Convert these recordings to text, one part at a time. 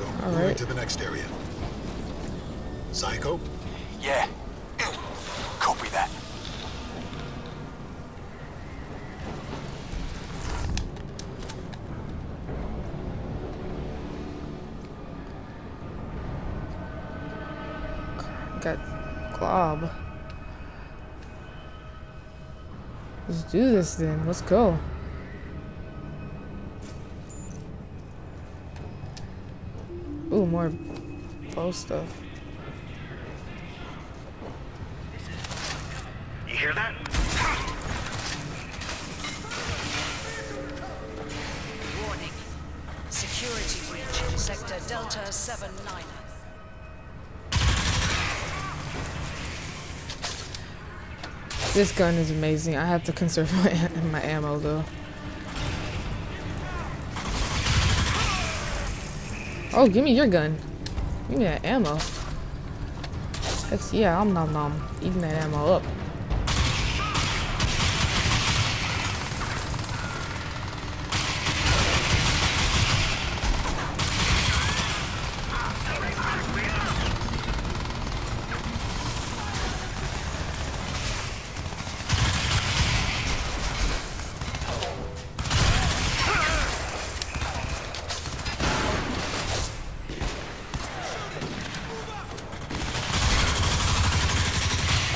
Moving to the next area. Psycho? Yeah. Copy that. Got Glob. Let's do this then. Let's go. Ooh, more bow stuff. You hear that? Warning. Security breach. Sector Delta 79. This gun is amazing. I have to conserve my, my ammo though. Oh, give me your gun. Give me that ammo. Heck yeah, I'm nom nom. Eating that ammo up.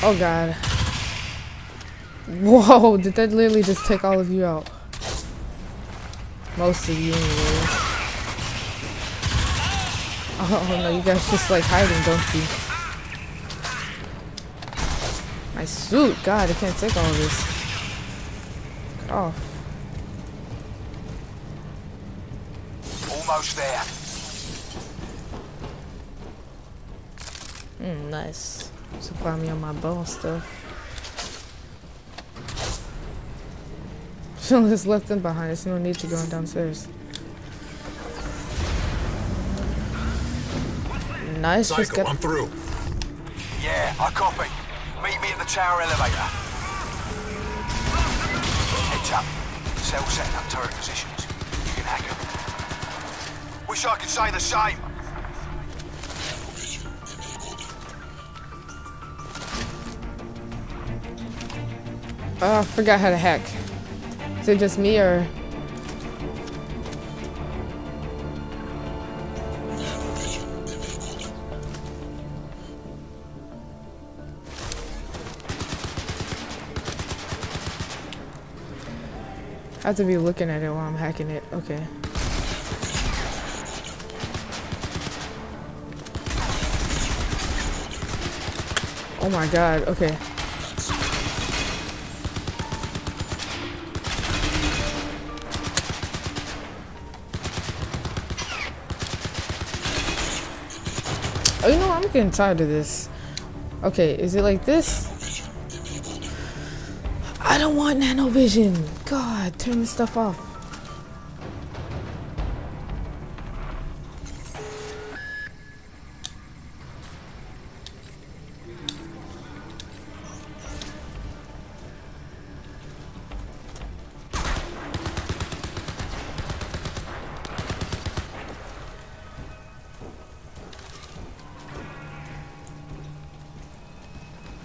Oh god. Whoa, did that literally just take all of you out? Most of you anyway. Oh no, you guys just like hiding, don't you? My suit, god, I can't take all of this. Get off. Almost there. Mm, nice. Supply me on my bow and stuff. Feeling this left in behind. There's no need to go downstairs. Nice. Just Psycho, got I'm through. Yeah, I copy. Meet me at the tower elevator. Heads up. Cell setting up turret positions. You can hack them. Wish I could say the same. Oh, I forgot how to hack. Is it just me or? I have to be looking at it while I'm hacking it. Okay. Oh my god, okay. Oh, you know. I'm getting tired of this. Okay, is it like this? I don't want nanovision. God, turn this stuff off.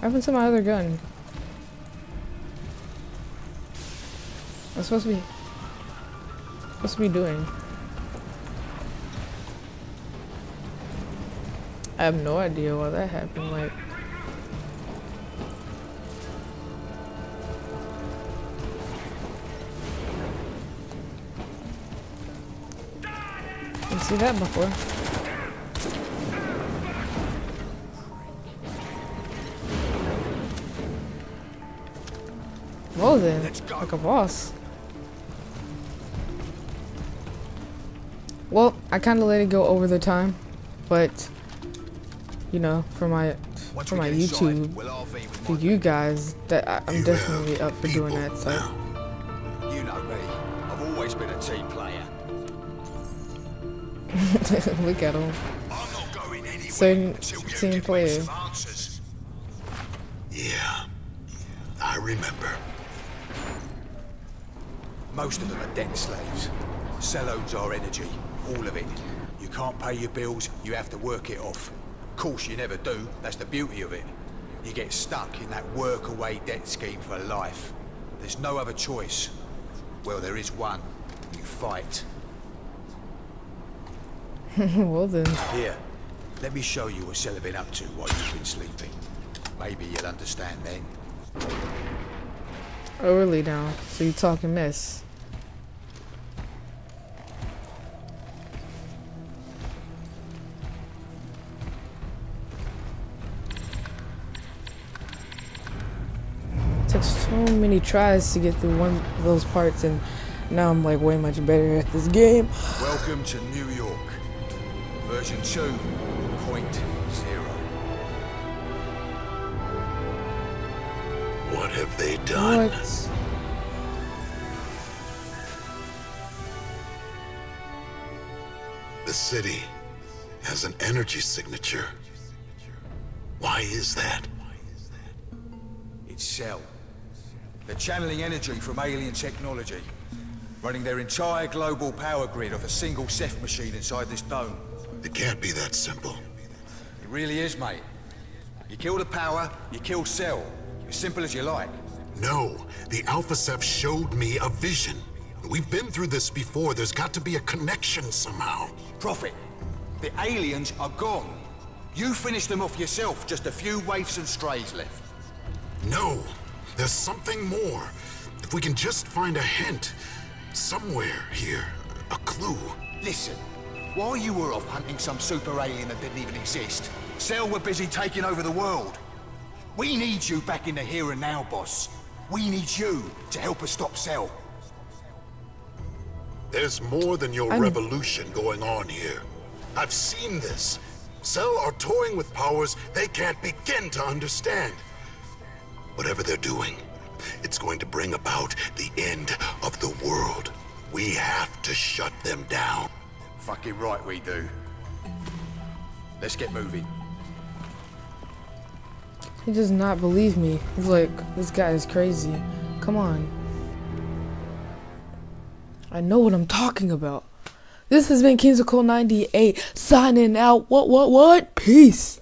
Happened to my other gun? I'm supposed to be supposed to be doing? I have no idea why that happened, like Didn't see that before. Well then, like a boss. Well, I kind of let it go over the time, but you know, for my Once for my get inside, YouTube, we'll for you guys, that I, I'm You definitely up for doing that. So now. You know me. I've always been a team player. look at him. I'm not going anywhere Certain until team give player. Yeah, I remember. Most of them are debt slaves. Cell owns our energy. All of it. You can't pay your bills, you have to work it off. Of course, you never do. That's the beauty of it. You get stuck in that work-away debt scheme for life. There's no other choice. Well, there is one. You fight. well then. Here, let me show you what Sella been up to while you've been sleeping. Maybe you'll understand then. Really now? So you talking mess? Took so many tries to get through one of those parts, and now I'm like way much better at this game. Welcome to New York. Version 2.0. What have they done? What? The city has an energy signature. Why is that? It's Cell. They're channeling energy from alien technology, running their entire global power grid off a single Ceph machine inside this dome. It can't be that simple. It really is, mate. You kill the power, you kill Cell. As simple as you like. No, the Alpha Ceph showed me a vision. We've been through this before. There's got to be a connection somehow. Prophet, the aliens are gone. You finished them off yourself, just a few waifs and strays left. No, there's something more. If we can just find a hint, somewhere here, a clue. Listen, while you were off hunting some super alien that didn't even exist, Cell were busy taking over the world. We need you back in the here and now, boss. We need you to help us stop Cell. There's more than your I'm- revolution going on here. I've seen this. Cell are toying with powers they can't begin to understand. Whatever they're doing, it's going to bring about the end of the world. We have to shut them down. Fucking right we do. Let's get moving. He does not believe me. He's like, this guy is crazy. Come on. I know what I'm talking about. This has been Kingsicle 98 signing out. What, what, what? Peace.